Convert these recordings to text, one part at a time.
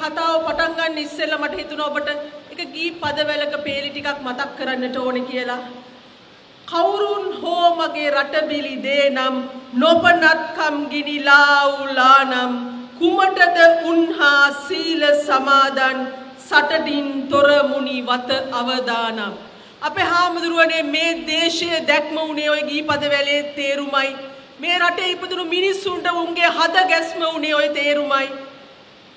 කතාව පටන් ගන්න ඉස්සෙල්ලා මට හිතුණා ඔබට එක ගී පදවැලක පේලි ටිකක් මතක් කරන්නට ඕනේ කියලා. කවුරුන් හෝ මගේ රටබිලි දේ නම් නොපනත්කම් ගිනිලා උලා නම් කුමටද උන්හා සීල සමාදන් සටඩින් තොර මුනි වත අවදානම්. අපේ හාමුදුරුවනේ මේ දේශය දැක්ම වුණේ ඔය ගී පදවැලේ තේරුමයි. මේ රටේ ඉපදුණු මිනිස්සුන්ට උන්ගේ හද ගැස්ම වුණේ ඔය තේරුමයි.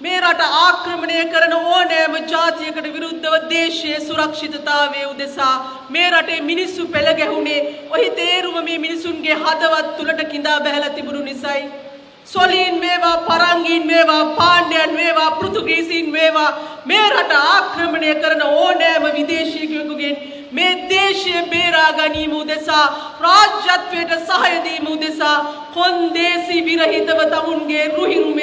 මේ රට ආක්‍රමණය කරන ඕනෑම ජාතියකට විරුද්ධව දේශයේ සුරක්ෂිතතාවය උදෙසා මේ රටේ මිනිස්සු පෙළ ගැහුණේ ඔහි තේරුම මේ මිනිසුන්ගේ හදවත් තුලට කිඳා බැහැලා තිබුණු නිසායි. සොලීන් වේවා පරංගීන් වේවා පාණ්ඩයන් වේවා පෘතුගීසීන් වේවා මේ රට ආක්‍රමණය කරන ඕනෑම විදේශිකයෙකුගෙන් මේ දේශය බේරා ගැනීම උදෙසා රාජ්‍යත්වයට සහය දීම උදෙසා කොන්දේසි විරහිතව තමුන්ගේ රුහිරුමේ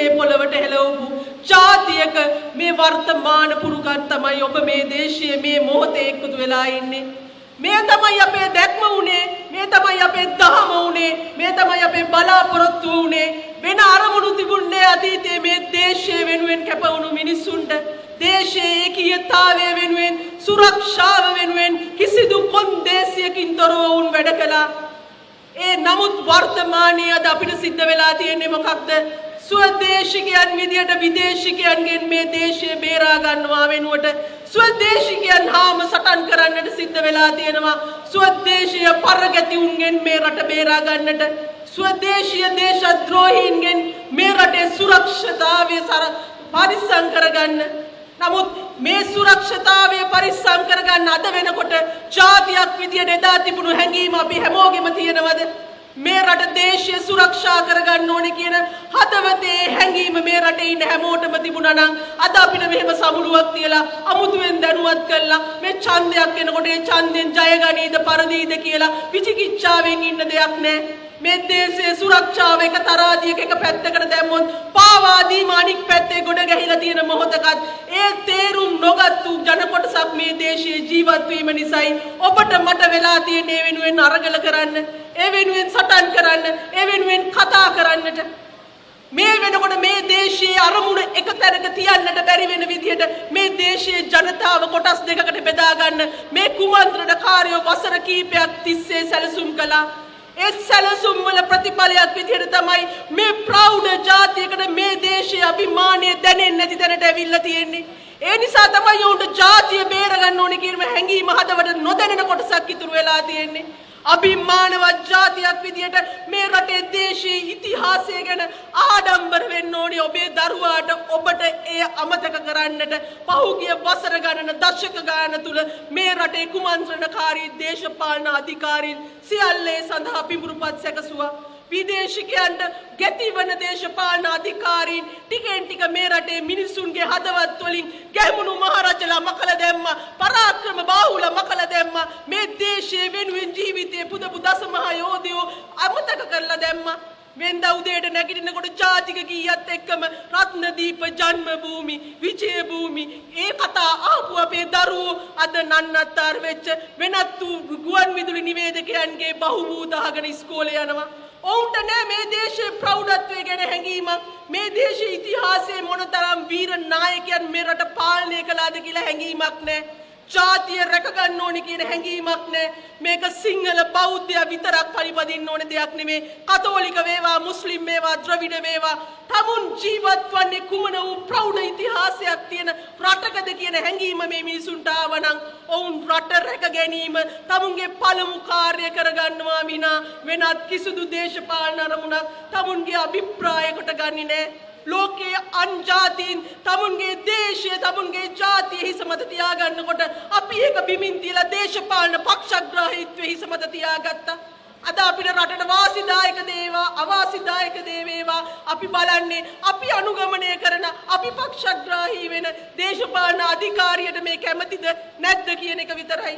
පොළවට හෙළවපු ජාතියක මේ වර්තමාන පුරුකන් තමයි ඔබ මේ දේශයේ මේ මොහොතේ එකතු වෙලා ඉන්නේ. මේ තමයි අපේ දැක්ම වුණේ මේ තමයි අපේ දහම වුණේ මේ තමයි අපේ බලාපොරොත්තු වුණේ. වෙන අරමුණු තිබුණේ අතීතයේ මේ දේශය වෙනුවෙන් කැපවුණු මිනිස්සුන්ට. දේශයේ ඒකීයතාවය වෙනුවෙන් සුරක්ෂාව වෙනුවෙන් කිසිදු කොන්දේසියකින් තොරව වුන් වැඩ කළා. ඒ නමුත් වර්තමානයේ අද අපිට සිද්ධ වෙලා තියෙන්නේ මොකක්ද? ස්වදේශිකයන් විදියට විදේශිකයන්ගෙන් මේ දේශය බේරා ගන්නවා වෙනුවට ස්වදේශිකයන් හාම සටන් කරන්නට සිද්ධ වෙලා තියෙනවා. ස්වදේශීය පරගැතිවුන්ගෙන් මේ රට බේරා ගන්නට ස්වදේශීය දේශද්‍රෝහීන්ගෙන් මේ රටේ සුරක්ෂතාවය සර පරිස්සම් කරගන්න. නමුත් මේ සුරක්ෂතාවය පරිස්සම් කරගන්න අද වෙනකොට ජාතියක් විදියට එදා තිබුණු හැඟීම අපි හැමෝගෙම තියෙනවද? මේ රට දේශය සුරක්ෂා කරගන්න ඕනේ කියන හදවතේ හැඟීම මේ රටේ ඉන්න හැමෝටම තිබුණා නම් අද අපිට මෙහෙම සමුළුවක් තියලා අමුතුවෙන් දැනුවත් කළා මේ ඡන්දයක් එනකොට ඒ ඡන්දෙන් ජය ගනීද පරදීද කියලා විචිකිච්ඡාවෙන් ඉන්න දෙයක් නැහැ මේ දේශයේ සුරක්ෂාව එක තරාදියක එක පැත්තකට දැම්මොත් පාවා දීම අනික් පැත්තේ ගොඩ ගැහිලා තියෙන මොහොතකත් ඒ තේරුම් නොගත්තු ජන කොටසක් මේ දේශයේ ජීවත් වීම නිසායි ඔබට මට වෙලා තියෙන ඒ වෙනුවෙන් අරගල කරන්න. ඒ වෙනුවෙන් සටන් කරන්න ඒ වෙනුවෙන් කතා කරන්නට මේ වෙනකොට මේ දේශයේ අරමුණ එක තැනක තියන්නට බැරි වෙන විදිහට මේ දේශයේ ජනතාව කොටස් දෙකකට බෙදා ගන්න මේ කුමන්ත්‍රණකාරයෝ වසර කීපයක් තිස්සේ සැලසුම් කළා ඒ සැලසුම් වල ප්‍රතිඵලයක් විදිහට තමයි මේ ප්‍රෞಢ ජාතියකට මේ දේශයේ අභිමානය දැනෙන්නේ නැති තැනට ඇවිල්ලා තියෙන්නේ. ඒ නිසා තමයි උන්ට ජාතිය බේරගන්න ඕනේ කියන හැඟීම හදවට නොදැනෙන කොටසක් ඉතුරු වෙලා තියෙන්නේ. අභිමානවත් ජාතියක් විදියට මේ රටේ දේශීය ඉතිහාසය ගැන ආඩම්බර වෙන්න ඕනේ. ඔබේ දරුවාට ඔබට එය අමතක කරන්නට පහුගිය වසර ගණන දශක ගාන තුල මේ රටේ කුමන්ත්‍රණකාරී දේශපාලන අධිකාරීන් සියල්ලේ සඳහා පිඹුරුපත් සැකසුවා. විදේශිකයන්ට ගැතිවන දේශපාලන අධිකාරීන් ටිකෙන් ටික මේ රටේ මිනිස්සුන්ගේ හදවත් වලින් ගැමුණු මහරජලා මකල දැම්මා පරාක්‍රම බාහුල මකල දැම්මා මේ දේශයේ වෙනුවෙන් ජීවිතේ පුදපු දසමහා යෝධයෝ අමතක කරලා දැම්මා. වෙන්ද උදේට නැගිටිනකොට ජාතික ගීයත් එක්කම රත්නදීප ජන්ම භූමි විජය භූමි ඒ කතා ආපු අපේ දරුවෝ අද නන්නත්තර වෙච්ච වෙනත් වූ ගුවන් විදුලි නිවේදකයන්ගේ බහුබූදාගෙන ඉස්කෝලේ යනවා. ඔවුන්ට නෑ මේ දේශයේ ප්‍රෞಢත්වය ගැන හැඟීමක් මේ දේශයේ ඉතිහාසයේ මොනතරම් වීර නායකයන් මේ රට පාලනය කළාද කියලා හැඟීමක් නෑ. ජාතිය රැකගන්න ඕනේ කියන හැඟීමක් නෑ. මේක සිංහල බෞද්ධය විතරක් පරිපදින්න ඕන දෙයක් නෙමේ. කතෝලික වේවා මුස්ලිම් වේවා ද්‍රවිඩ වේවා. තමුන් ජීවත් වන්නේ කුමන වූ ප්‍රෞಢ ඉතිහාසයක් තියෙන රටකද කියන හැඟීම මේ මිනිසුන්ට ආවනම් ඔවුන් රට රැක ගැනීම තමුන්ගේ පළමු කාර්ය කරගන්නවා විනා වෙනත් කිසිදු දේශපාලන අරමුණක් තමුන්ගේ අභිප්‍රායකට ගන්නේ නෑ. ලෝකයේ අන්ජාතීන් තමුන්ගේ දේශය තමුන්ගේ ජාතිය හිස මත තියාගන්නකොට අපි ඒක බිමින් තියලා දේශපාලන පක්ෂග්‍රාහීත්වය හිස මත තියාගත්තා. අද අපිට රටට වාසිදායක දේවා අවාසිදායක දේවේවා අපි බලන්නේ අපි අනුගමනය කරන අපි පක්ෂග්‍රාහී වෙන දේශපාලන අධිකාරියට මේ කැමතිද නැද්ද කියන එක විතරයි.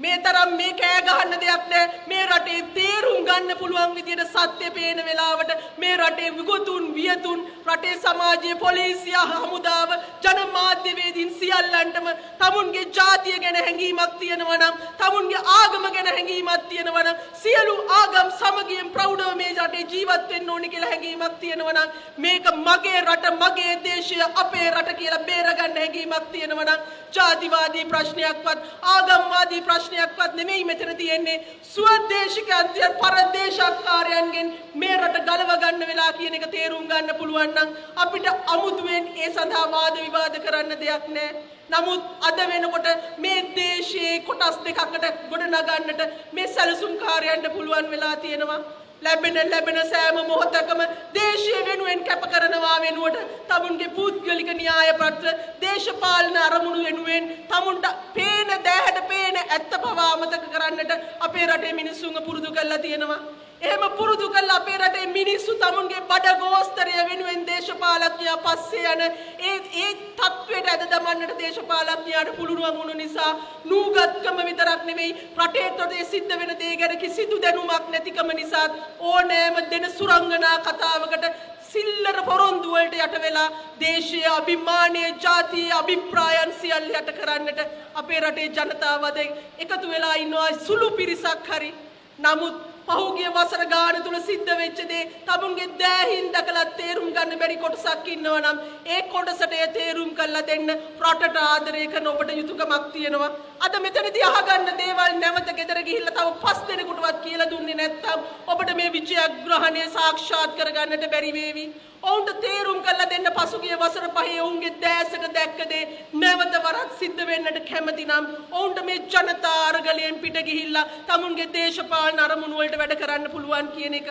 මේ තරම් මේ කෑ ගහන්න දෙයක් නෑ. මේ රටේ තේරුම් ගන්න පුළුවන් විදියට සත්‍ය පේන වෙලාවට මේ රටේ විගතුන් වියතුන් රටේ සමාජයේ පොලිසිය හමුදාව ජනමාධ්‍යවේදීන් සියල්ලන් ගන්නටම තමුන්ගේ ජාතිය ගැන හැඟීමක් තියෙනවා නම් තමුන්ගේ ආගම ගැන හැඟීමක් තියෙනවා නම් සියලු ආගම් සමගියෙන් ප්‍රෞಢව මේ රටේ ජීවත් වෙන්න ඕනි කියලා හැඟීමක් තියෙනවා නම් මේක මගේ රට මගේ දේශය අපේ රට කියලා බේරගන්න හැඟීමක් තියෙනවා නම් ජාතිවාදී ප්‍රශ්නයක්වත් ආගම්වාදී ප්‍රශ්නයක්වත් නෙමෙයි මෙතන තියෙන්නේ ස්වදේශිකයන්තිය පරදේශක්කාරයන්ගෙන් මේ රට ගලව ගන්න වෙලා කියන එක තේරුම් ගන්න පුළුවන් නම් අපිට අමුතුවෙන් ඒ සඳහා වාද විවාද කරන්න දෙයක් නැහැ. නමුත් අද වෙනකොට මේ දේශයේ කොටස් දෙකකට ගොඩ නගන්නට මේ සැලසුම්කාරයන්ට පුළුවන් වෙලා තියෙනවා. ලැබෙන ලැබෙන සෑම මොහොතකම දේශය වෙනුවෙන් කැප කරනවා වෙනුවට තමුන්ගේ පුද්ගලික න්‍යාය පත්‍ර දේශපාලන අරමුණු වෙනුවෙන් තමුන්ට පේන දෑහට පේන ඇත්ත පවා අමතක කරන්නට අපේ රටේ මිනිස්සුන්ව පුරුදු කරලා තියෙනවා. එහෙම පුරුදු කළ අපේ රටේ මිනිස්සු තමුන්ගේ බඩ ගෝස්තරය වෙනුවෙන් දේශපාලඥයා පස්සේ යන ඒ ඒ තත්ත්වයට ඇද දමන්නට දේශපාලඥයාට පුළුවන් වුණු නිසා නූගත්කම විතරක් නෙවෙයි රටේ තොටේ සිද්ධ වෙන දේ ගැන කිසිදු දැනුමක් නැතිකම නිසා ඕනෑම දෙන සුරංගනා කතාවකට සිල්ලර පොරොන්දු වලට යට වෙලා දේශීය අභිමානීය ජාතිය අභිප්‍රායන් සියල්ල යට කරන්නට අපේ රටේ ජනතාව අද එකතු වෙලා ඉන්නවා සුළු පිරිසක් හරි. නමුත් පහුගිය වසර ගාන තුල සිද්ධ වෙච්ච දේ තමුන්ගේ දෑහින් දැකලා තේරුම් ගන්න බැරි කොටසක් ඉන්නවා නම් ඒ කොටසට ඒ තේරුම් කරලා දෙන්න රටට ආදරය කරන ඔබට යුතුයකමක් තියෙනවා. අද මෙතනදී අහගන්න දේවල් නැවත ගෙදර ගිහිල්ලා තව පස් දෙනෙකුටවත් කියලා දුන්නේ නැත්නම් ඔබට මේ විජයග්‍රහණය සාක්ෂාත් කරගන්නට බැරි වේවි. ඔවුන්ට තේරුම් කරලා දෙන්න පසුගිය වසර පහේ ඔවුන්ගේ දැසට දැක්ක දේ නැවත වරක් සිද්ධ වෙන්නට කැමති නම් ඔවුන්ට මේ ජනතා අරගලයෙන් පිට ගිහිල්ලා තමුන්ගේ දේශපාලන අරමුණු වලට වැඩ කරන්න පුළුවන් කියන එක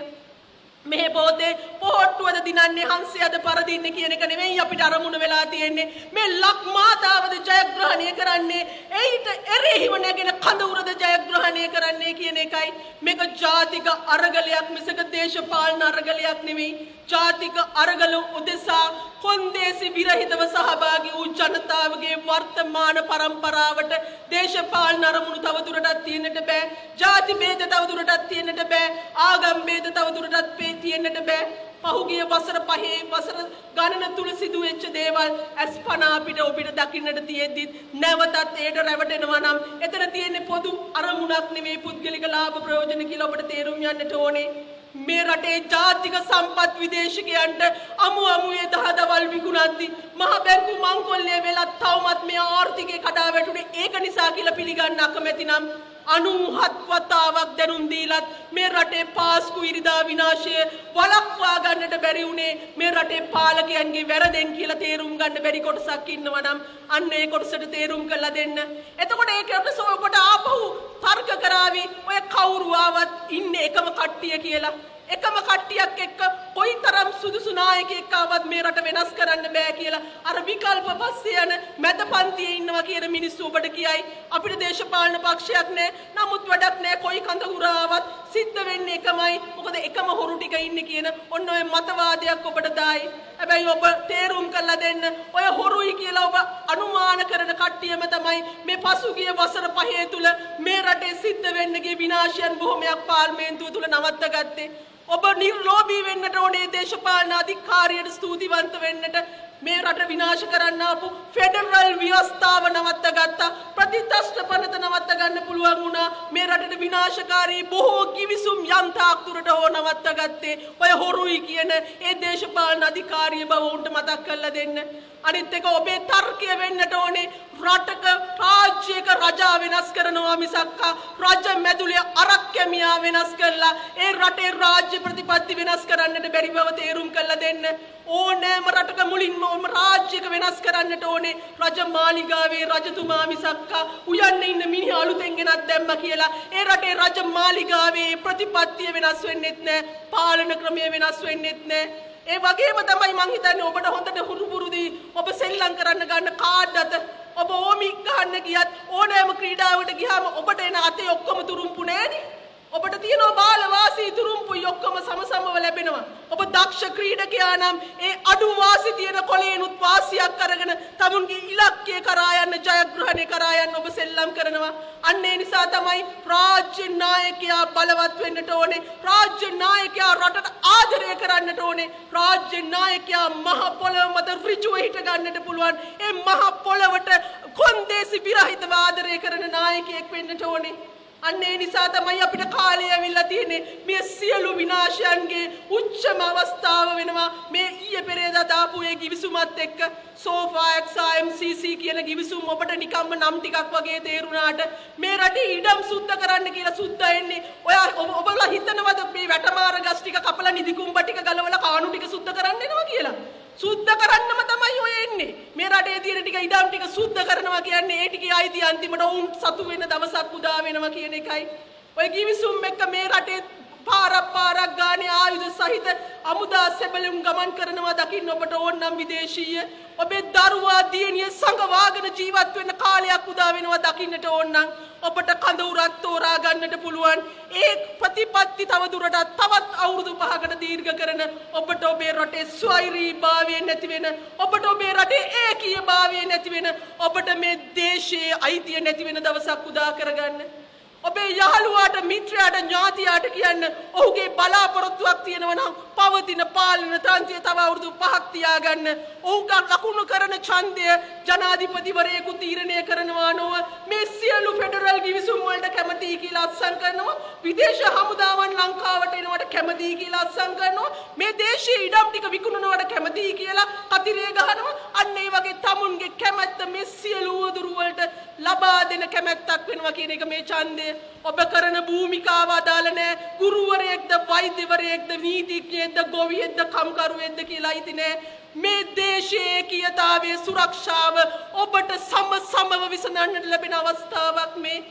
මේ පොතේ පොහොට්ටුවද දිනන්නේ හංසයද පරදින්නේ කියන එක නෙවෙයි අපිට අරමුණ වෙලා තියෙන්නේ. මේ ලක් මාතාවද ජයග්‍රහණය කරන්නේ? එයිට එරෙහිව නැගෙන කඳවුරද ජයග්‍රහණය කරන්නේ කියන එකයි. මේක ජාතික අරගලයක් මිසක දේශපාලන අරගලයක් නෙවෙයි ජාතික අරගල උදෙසා කොන්දේසි විරහිතව සහභාගී වූ ජනතාවගේ වර්තමාන පරම්පරාවට දේශපාලන අරමුණු තවදුරටත් තියෙන්නට බෑ. ජාති භේද තවදුරටත් තියෙන්නට බෑ. ආගම් භේද තවදුරටත් පේ තියෙන්නට බෑ. පහුගිය වසර පහේ වසර ගණන තුල සිදු වෙච්ච දේවල් අස්පනා අපිට ඔබිට දකින්නට තියෙද්දි නැවතත් ඒට රැවටෙනවා නම් එතන තියෙන්නේ පොදු අරමුණක් නෙවෙයි පුද්ගලික ලාභ ප්‍රයෝජන කියලා ඔබට තේරුම් යන්නට ඕනේ. මේ රටේ ජාතික සම්පත් විදේශිකයන්ට අමු අමුයේ දහදවල් විකුණද්දි මහ බැංකු මංකොල්ලය වෙලත් තවමත් මේ ආර්ථිකය කඩා වැටුනේ. ඒක නිසා කියලා පිළිගන්න අකමැති නම් අනුහත් වතාවක් දැනුම් දීලත් මේ රටේ පාස්කු ඉරිදා විනාශය වළක්වා ගන්නට බැරි වුණේ මේ රටේ පාලකයන්ගේ වැරදෙන් කියලා තේරුම් ගන්න බැරි කොටසක් ඉන්නවා නම් අන්න ඒ කොටසට තේරුම් කරලා දෙන්න. එතකොට ඒ කොටස ඔබට ආපහු තර්ක කරાવી ඔය කවුරු ආවත් ඉන්නේ එකම කට්ටිය කියලා. එකම කට්ටියක් එක්ක කොයිතරම් සුදුසු නායකයෙක් ආවත් මේ රට වෙනස් කරන්න බෑ කියලා අර විකල්ප පස්සේ යන මැද පන්තියේ ඉන්නවා කියන මිනිස්සු ඔබට කියයි. අපිට දේශපාලන පක්ෂයක් නෑ නමුත් වැඩක් නෑ. කොයි කඳවුර ආවත් සිද්ධ වෙන්නේ එකමයි. මොකද එකම හොරු ටික ඉන්නේ කියන ඔන්න ඔය මතවාදයක් ඔබට දායි. හැබැයි ඔබ තේරුම් කරලා දෙන්න. ඔය හොරුයි කියලා ඔබ අනුමාන කරන කට්ටියම තමයි මේ පසුගිය වසර පහේ තුල මේ රටේ සිද්ධ වෙන්න ගිය විනාශයන් බොහොමයක් පාර්ලිමේන්තුව තුල නවත්ත ගත්තේ. ඔබ නිර්ලෝභී වෙන්නට ඕනේ දේශපාලන අධිකාරියට ස්තුතිවන්ත වෙන්නට. මේ රට විනාශ කරන්න ආපු ෆෙඩරල් ව්‍යවස්ථාව නවත්ත ගත්තා ප්‍රතිත්‍රස්ත පනත නවත්ත ගන්න පුළුවන් වුණා. මේ රටට විනාශකාරී බොහෝ කිවිසුම් යන්තාක් දුරට හෝ නවත්ත ගත්තේ ඔය හොරුයි කියන ඒ දේශපාලන අධිකාරිය බව උන්ට මතක් කරලා දෙන්න. අනිත් එක ඔබේ තර්කය වෙන්නට ඕනේ. රටක රාජ්‍යයක රජා වෙනස් කරනවා මිසක්කා. රජ මැදුලේ අරක්කැමියා වෙනස් කරලා ඒ රටේ රාජ්‍ය ප්‍රතිපත්ති වෙනස් කරන්නට බැරි බව තේරුම් කරලා දෙන්න. ඕනෑම රටක මුලින්ම ඕම රාජ්‍යක වෙනස් කරන්නට ඕනේ. රජ මාලිගාවේ රජතුමා මිසක්කා උයන්න ඉන්න මිනිහ අලුතෙන් ගෙනත් දැම්ම කියලා. ඒ රටේ රජ මාලිගාවේ ප්‍රතිපත්තිය වෙනස් වෙන්නෙත් නෑ. පාලන ක්‍රමය වෙනස් වෙන්නෙත් නෑ. ඒ වගේම තමයි මං හිතන්නේ ඔබට හොඳට හුරු පුරුදි ඔබ සෙල්ලම් කරන්න ගන්න කාඩ් අත ඔබ ඕමික් ගන්න ගියත් ඕනෑම ක්‍රීඩාවට ගියාම ඔබට එන අතේ ඔක්කොම තුරුම්පු නෑනේ. ඔබට තියෙනවා බාල වාසී තුරුම්පුයි ඔක්කොම සමසමව ලැබෙනවා ඔබ දක්ෂ ක්‍රීඩකයා නම් ඒ අඩු වාසි තියෙන කොලේනුත් වාසියක් අරගෙන තමුන් තමුන්ගේ ඉලක්කය කරා යන්න ජයග්‍රහණය කරා යන්න ඔබ සෙල්ලම් කරනවා. අන්න ඒ නිසා තමයි රාජ්‍ය නායකයා බලවත් වෙන්නට ඕනේ. රාජ්‍ය නායකයා රටට ආදරය කරන්නට ඕනේ. රාජ්‍ය නායකයා මහ පොළොව මත ඍජුව හිට ගන්නට පුළුවන්. ඒ මහ පොළොවට කොන්දේසි විරහිතව ආදරය කරන නායකයෙක් වෙන්නට ඕනේ. අන්න ඒ නිසා තමයි අපිට කාලය ඇවිල්ලා තියෙන්නේ. මේ සියලු විනාශයන්ගේ උච්චම අවස්ථාව වෙනවා. මේ ඊයේ පෙරේදා දාපු ඒ ගිවිසුමත් එක්ක සෝෆා එක්සා MCC කියන ගිවිසුම් ඔබට නිකම්ම නම් ටිකක් වගේ තේරුණාට මේ රටේ ඉඩම් සුද්ධ කරන්න කියලා සුද්ධ එන්නේ ඔයා ඔබලා හිතනවද මේ වැටමාර ගස් ටික කපලා නිදිකුම්බ ටික ගලවලා කාණු ටික සුද්ධ කරන්න එනවා කියලා? සුද්ධ කරන්නම තමයි ඔය එන්නේ. මේ රටේ තියෙන ටික ඉඩම් ටික සුද්ධ කරනවා කියන්නේ ඒ ටිකේ අයිති අන්තිමට උන් සතු වෙන දවසක් උදා වෙනවා කියන එකයි. ඔය කිවිසුම් එක්ක මේ රටේ පාරක් පාරක් ගානේ ආයුධ සහිත අමුදා සෙබළුම් ගමන් කරනවා දකින්න ඔබට ඕනනම් විදේශීය. ඔබේ දරුවා දියණිය සංගවාගෙන ජීවත් වෙන්න කාලයක් උදා වෙනවා දකින්නට ඕනනම් ඔබට කඳවුරක් තෝරා ගන්නට පුළුවන්. ඒ ප්‍රතිපත්ති තව දුරටත් තවත් අවුරුදු පහකට දීර්ඝ කරන ඔබට ඔබේ රටේ ස්වෛරීභාවය නැති වෙන ඔබට ඔබේ රටේ ඒකීයභාවය නැති වෙන ඔබට මේ දේශයේ අයිතිය නැති වෙන දවසක් උදා කරගන්න. ඔබේ යහළුවාට මිත්‍රයාට ඥාතියාට කියන්න ඔහුගේ බලාපොරොත්තුවක් තියෙනවා නම් පවතින පාලන තන්ත්‍රය තව අවුරුදු පහක් තියාගන්න. ඔවුන්ට ලකුණු කරන ඡන්දය ජනාධිපතිවරයෙකු තීරණය කරනවා නොව මේ සියලු ෆෙඩරල් ගිවිසුම් වලට කැමතියි කියලා අත්සන් කරනවා. විදේශ හමුදාවන් ලංකාවට එනවට කැමතියි කියලා අත්සන් කරනවා. මේ දේශයේ ඉඩම් ටික විකුණනවට කැමතියි කියලා කතිරේ ගහනවා. අන්න ඒ වගේ tamunගේ කැමැත්ත මේ සියලු උවදුරු වලට ලබා දෙන කැමැත්තක් වෙනවා කියන එක මේ ඡන්දය. ඔබ කරන භූමිකාව අදාළ නෑ ගුරුවරයෙක්ද වෛද්‍යවරයෙක්ද නීතිඥයෙක්ද ගොවියෙක්ද කම්කරුවෙක්ද කියලා ඉති නෑ මේ දේශයේ කියතාවේ සුරක්ෂාව ඔබට සම සමව විසඳන්නට ලැබෙන අවස්ථාවක් මේ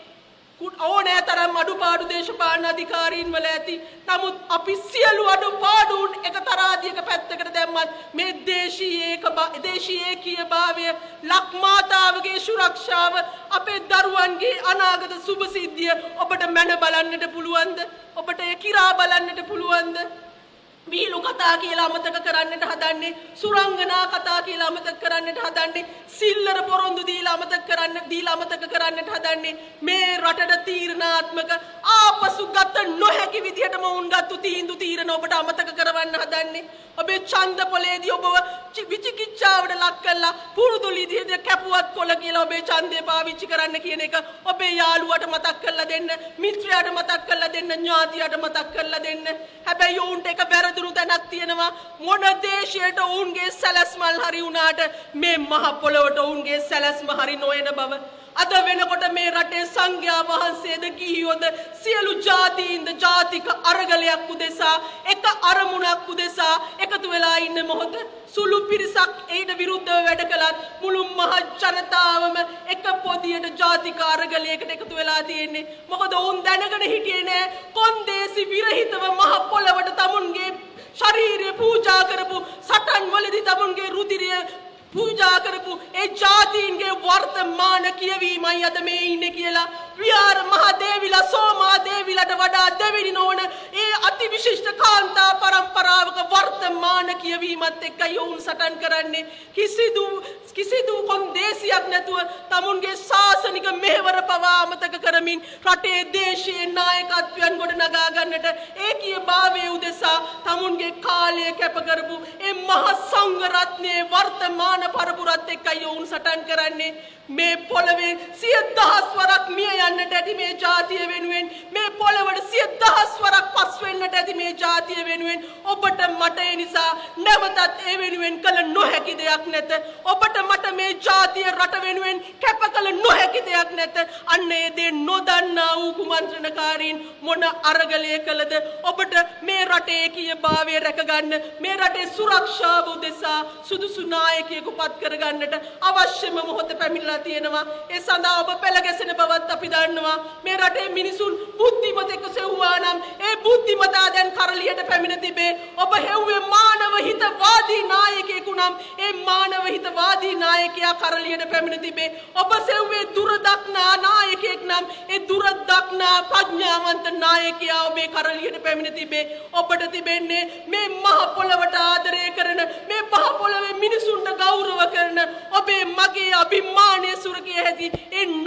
ඕනෑ තරම් අඩුපාඩු දේශපාලන අධිකාරීන් වල ඇති. නමුත් අපි සියලු අඩුපාඩුන් එක තරාදියක පැත්තකට දැම්මත් මේ දේශීය ඒක දේශීය ඒකීයභාවය ලක්මාතාවගේ සුරක්ෂාව අපේ දරුවන්ගේ අනාගත සුභ සිද්ධිය ඔබට මැන බලන්නට පුළුවන්ද? ඔබට ඒ කිරා බලන්නට පුළුවන්ද? වීලු කතා කියලා අමතක කරන්නට හදන්නේ සුරංගනා කතා කියලා අමතක කරන්නට හදන්නේ සිල්ලර පොරොන්දු දීලා අමතක කරන්න දීලා අමතක කරන්නට හදන්නේ මේ රටට තීරණාත්මක ආපසු ගත නොහැකි විදිහටම උන් ගත්තු තීන්දුව තීරණ ඔබට අමතක කරවන්න හදන්නේ. ඔබේ ඡන්ද පොලේදී ඔබව විචිකිච්ඡාවට ලක් කළා පුරුදු ලිදියද කැපුවත් කොළ කියලා ඔබේ ඡන්දය පාවිච්චි කරන්න කියන එක ඔබේ යාළුවට මතක් කරලා දෙන්න මිත්‍රයාට මතක් කරලා දෙන්න ඥාතියට මතක් කරලා දෙන්න. හැබැයි ඔවුන්ට එක වැරදුණු තැනක් තියෙනවා. මොන දේශයට ඔවුන්ගේ සැලැස්මල් හරි වුණාට මේ මහ පොළොවට ඔවුන්ගේ සැලැස්ම හරි නොයන බව. අද වෙනකොට මේ රටේ සංඝයා වහන්සේද ගිහියොද සියලු ජාතීන්ද ජාතික අරගලයක් උදෙසා එක අරමුණක් උදෙසා එකතු වෙලා ඉන්න මොහොත සුළු පිරිසක් ඊට විරුද්ධව වැඩ කළත් මුළු මහ ජනතාවම එක පොදියට ජාතික අරගලයකට එකතු වෙලා තියෙන්නේ. මොකද ඔවුන් දැනගෙන හිටියේ නෑ. කොන්දේසි විරහිතව මහ පොළවට තමුන්ගේ ශරීරය පූජා කරපු සටන් වලදී තමුන්ගේ රුධිරය පූජා කරපු ඒ ජාතීන්ගේ වර්තමාන කියවීමයි අද මේ ඉන්නේ කියලා. විහාර මහදේවිලා සෝමාදේවිලට වඩා දෙවිනි නොවන ඒ අතිවිශිෂ්ට කාන්තා පරම්පරාවක වර්තමාන කියවීමත් එක්කයි ඔවුන් සටන් කරන්නේ. කිසිදු කිසිදු කොන්දේසියක් නැතුව තමුන්ගේ ශාසනික මෙහෙවර පවා අමතක කරමින් රටේ දේශයේ නායකත්වයන් ගොඩ නගා ගන්නට ඒකීය භාවය උදෙසා තමුන්ගේ කාලය කැප කරපු ඒ මහ සංඝ රත්නයේ වර්තමාන පරපුරත් එක්කයි ඔවුන් සටන් කරන්නේ මේ පොළවේ සිය දහස් වරක් මිය යන්නට ඇති මේ ජාතිය වෙනුවෙන් මේ පොළවට සිය දහස් වරක් පස් වෙන්නට ඇති මේ ජාතිය වෙනුවෙන් ඔබට මට ඒ නිසා නැවතත් ඒ වෙනුවෙන් කළ නොහැකි දෙයක් නැත. ඔබට මට මේ ජාතිය රට වෙනුවෙන් කැප කළ නොහැකි දෙයක් නැත අන්න ඒ දේ නොදන්නා වූ කුමන්ත්‍රණකාරීන් මොන අරගලය කළද ඔබට මේ රටේ කියභාවය රැකගන්න මේ රටේ සුරක්ෂාව උදෙසා සුදුසු නායකයෙකු පත් කරගන්නට අවශ්‍යම මොහොත පැමිණලා වෙලා තියෙනවා. ඒ සඳහා ඔබ පෙළ ගැසෙන බවත් අපි දන්නවා. මේ රටේ මිනිසුන් බුද්ධිමතෙක් සෙව්වා නම් ඒ බුද්ධිමතා දැන් කරලියට පැමිණ තිබේ. ඔබ හෙව්වේ මානව හිතවාදී නායකයෙකු නම් ඒ මානව හිතවාදී නායකයා කරලියට පැමිණ තිබේ. ඔබ සෙව්වේ දුරදක්නා නායකයෙක් නම් ඒ දුරදක්නා ප්‍රඥාවන්ත නායකයා ඔබේ කරලියට පැමිණ තිබේ. ඔබට තිබෙන්නේ මේ මහ පොළවට ආදරය කරන මේ මහ පොළවේ මිනිසුන්ට ගෞරව කරන ඔබේ මගේ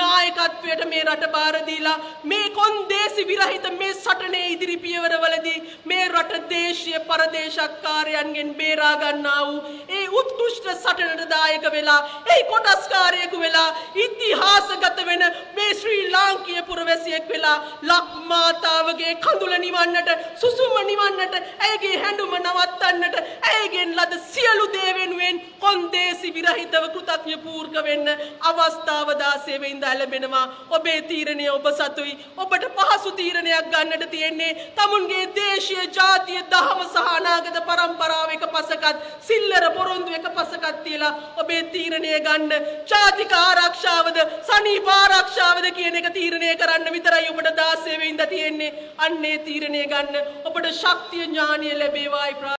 නායකත්වයට මේ රට බාර දීලා මේ කොන්දේසි විරහිත මේ සටනේ ඉදිරි පියවරවලදී මේ රට දේශීය පරදේශක්කාරයන්ගෙන් බේරා ගන්නා වූ ඒ උත්කෘෂ්ඨ සටනට දායක වෙලා ඒ කොටස්කාරයෙකු වෙලා ඉතිහාසගත වෙන මේ ශ්‍රී ලාංකීය පුරවැසියෙක් වෙලා ලක්මාතාවගේ කඳුල නිවන්නට සුසුම නිවන්නට ඇයගේ හැඬුම නවත්තන්නට ඇයගෙන් ලද සියලු දේ වෙනුවෙන් කොන්දේසි විරහිතව කෘතඥ පූර්ක වෙන්න අවස්ථාව දාසේ වෙයින්ද ලැබෙනවා ඔබේ තීරණය ඔබ සතුයි. ඔබට පහසු තීරණයක් ගන්නට තියෙන්නේ තමුන්ගේ දේශීය ජාතිය දහම සහ අනාගත පරම්පරාව එක පසකත් සිල්ලර පොරොන්දු එක පසකත් තියලා ඔබේ තීරණය ගන්න. ජාතික ආරක්ෂාවද සනීප ආරක්ෂාවද කියන එක තීරණය කරන්න විතරයි ඔබට දාසේ වෙයින්ද තියෙන්නේ. අන්නේ තීරණය ගන්න. ඔබට ශක්තිය ඥානය ලැබේවායි ප්‍රා